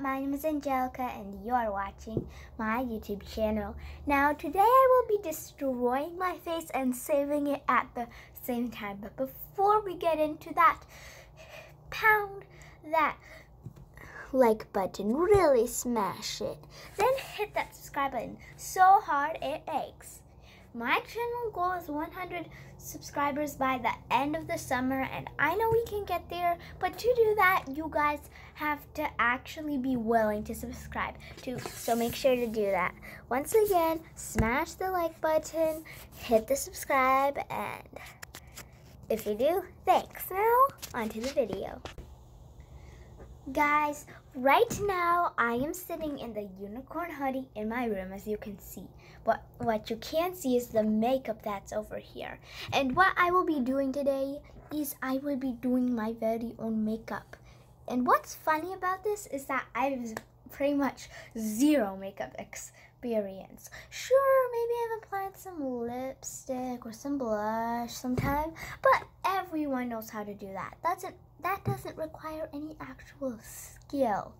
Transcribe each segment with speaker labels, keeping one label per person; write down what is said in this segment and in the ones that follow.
Speaker 1: My name is Angelica and you're watching my YouTube channel. Now today I will be destroying my face and saving it at the same time. But before we get into that, pound that like button, really smash it. Then hit that subscribe button so hard it aches. My channel goal is 100 subscribers by the end of the summer and I know we can get there, but to do that, you guys have to actually be willing to subscribe. So make sure to do that. Once again, smash the like button, hit the subscribe, and if you do, thanks. Now, onto the video. Guys, right now I am sitting in the unicorn hoodie in my room as you can see. But what you can't see is the makeup that's over here. And what I will be doing today is I will be doing my very own makeup. And what's funny about this is that I have pretty much zero makeup experience. Sure, maybe I've applied some lipstick or some blush sometime, but everyone knows how to do that. That's an that doesn't require any actual skill.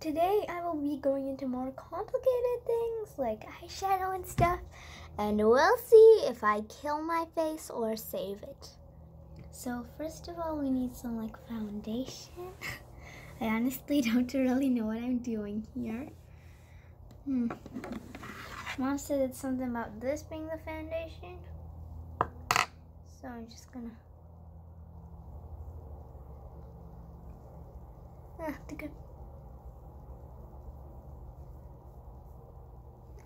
Speaker 1: Today I will be going into more complicated things like eyeshadow and stuff, and we'll see if I kill my face or save it. So first of all, we need some like foundation. I honestly don't really know what I'm doing here. Hmm. Mom said it's something about this being the foundation. So I'm just gonna Ah, good.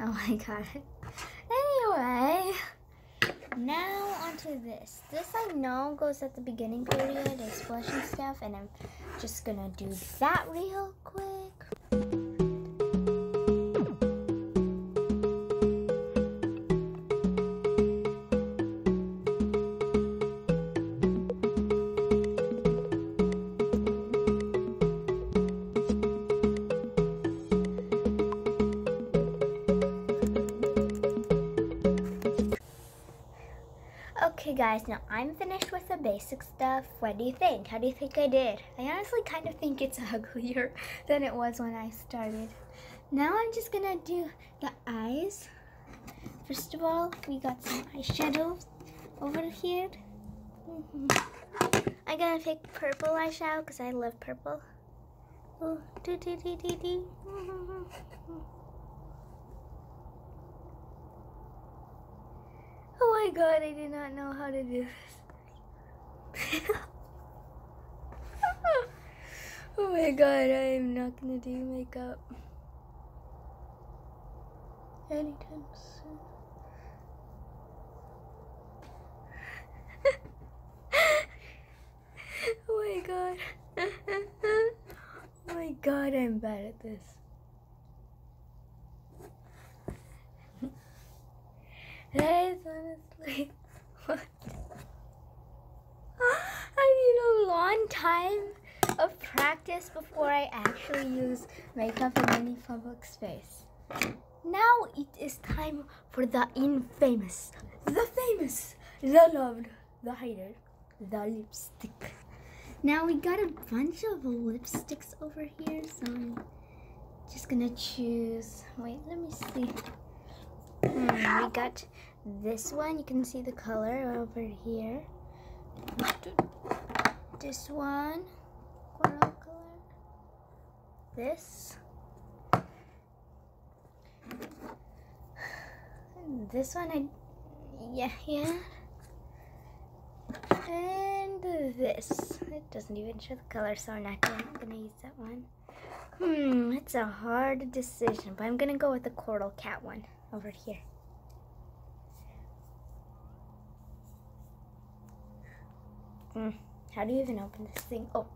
Speaker 1: Oh my god. Anyway, now this. This I know goes at the beginning period and stuff, and I'm just gonna do that real quick. Guys, now I'm finished with the basic stuff. What do you think? How do you think I did? I honestly kind of think it's uglier than it was when I started. Now I'm just gonna do the eyes. First of all, we got some eyeshadow over here. I'm gonna pick purple eyeshadow because I love purple. Oh, dee my god, I did not know how to do this. oh my god, I am not gonna do makeup anytime soon. oh my god. oh my god, I'm bad at this. That is honestly what I need a long time of practice before I actually use makeup in any public space. Now it is time for the infamous, the famous, the loved, the hated, the lipstick. Now we got a bunch of lipsticks over here, so I'm just gonna choose. Wait, let me see. Hmm, we got this one. You can see the color over here. This one, coral color. This. This one, I, yeah, yeah. And this. It doesn't even show the color, so I'm not gonna, use that one. Hmm, it's a hard decision, but I'm gonna go with the coral cat one over here. Mm, how do you even open this thing? Oh.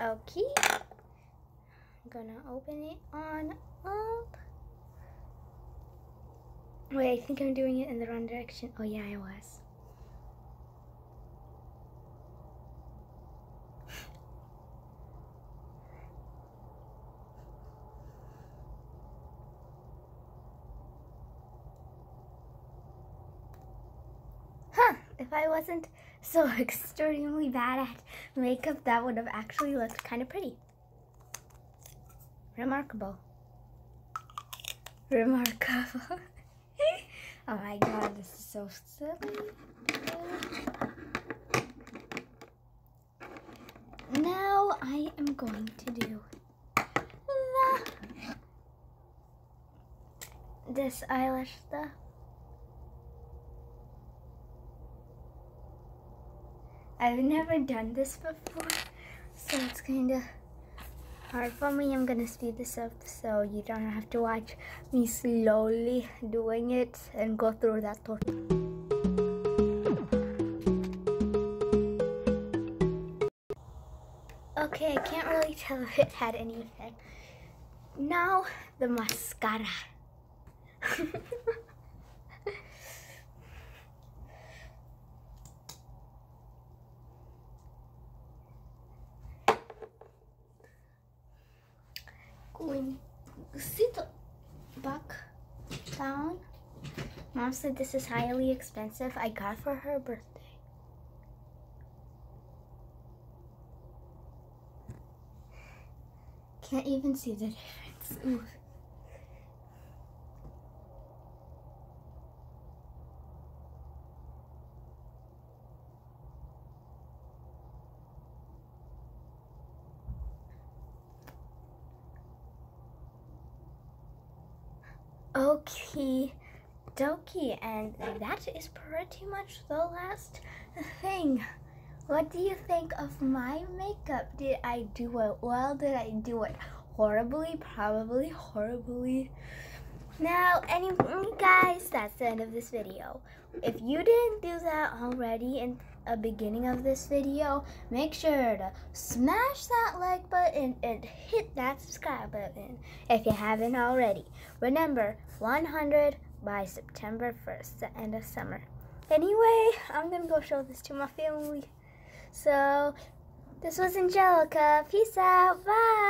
Speaker 1: Okay. I'm gonna open it on up. Wait, I think I'm doing it in the wrong direction. Oh yeah, I was. If I wasn't so extremely bad at makeup, that would have actually looked kind of pretty. Remarkable. Remarkable. oh my god, this is so silly. Now I am going to do the, this eyelash stuff. I've never done this before, so it's kind of hard for me. I'm gonna speed this up so you don't have to watch me slowly doing it and go through that torture. Okay, I can't really tell if it had any effect. Now, the mascara. Mom said this is highly expensive. I got for her birthday. Can't even see the difference. Ooh. Okay, dokie, and that is pretty much the last thing. What do you think of my makeup? Did I do it well? Did I do it horribly? Probably horribly. Now, anyway, guys, that's the end of this video. If you didn't do that already in the beginning of this video, make sure to smash that like button and hit that subscribe button if you haven't already. Remember, 100 by September 1st, the end of summer. Anyway, I'm gonna go show this to my family. So, this was Angelica. Peace out. Bye.